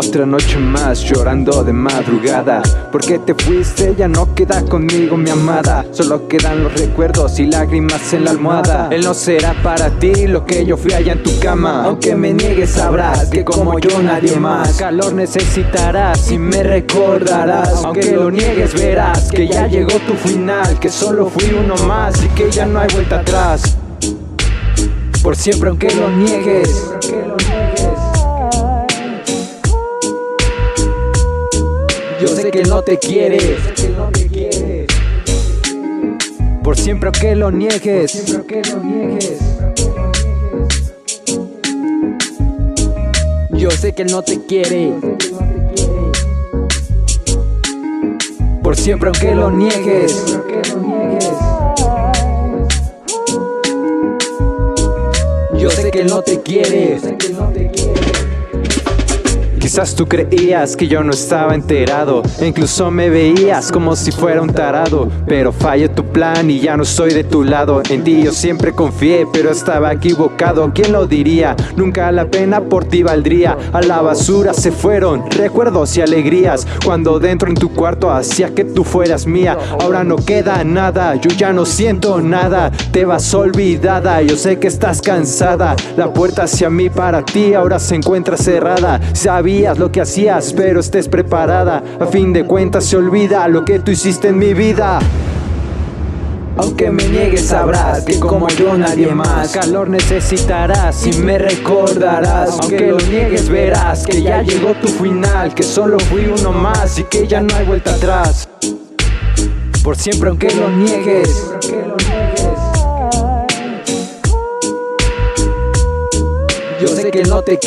Otra noche más llorando de madrugada. Porque te fuiste, ya no queda conmigo mi amada. Solo quedan los recuerdos y lágrimas en la almohada. Él no será para ti lo que yo fui allá en tu cama. Aunque me niegues sabrás que como yo nadie más. Calor necesitarás y me recordarás. Aunque lo niegues verás que ya llegó tu final. Que solo fui uno más y que ya no hay vuelta atrás. Por siempre aunque lo niegues Yo sé que no te quiere. Por siempre que lo niegues. Yo sé que él no te quiere. Por siempre aunque lo niegues. Yo sé que él no te quiere. Quizás tú creías que yo no estaba enterado. Incluso me veías como si fuera un tarado. Pero falló tu plan y ya no estoy de tu lado. En ti yo siempre confié pero estaba equivocado. ¿Quién lo diría? Nunca la pena por ti valdría. A la basura se fueron recuerdos y alegrías. Cuando dentro en tu cuarto hacía que tú fueras mía. Ahora no queda nada, yo ya no siento nada. Te vas olvidada, yo sé que estás cansada. La puerta hacia mí para ti ahora se encuentra cerrada. Sabía lo que hacías, pero estés preparada. A fin de cuentas se olvida lo que tú hiciste en mi vida. Aunque me niegues sabrás que como yo nadie más Calor necesitarás y me recordarás Aunque lo niegues verás que ya llegó tu final Que solo fui uno más y que ya no hay vuelta atrás Por siempre aunque lo niegues Yo sé que no te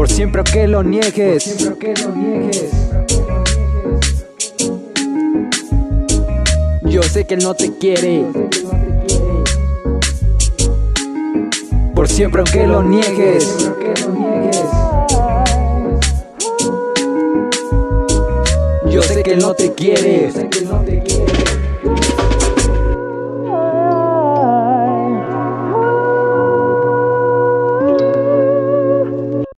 por siempre que lo niegues. Yo sé que él no te quiere. Por siempre aunque lo niegues. Yo sé que él no te quiere.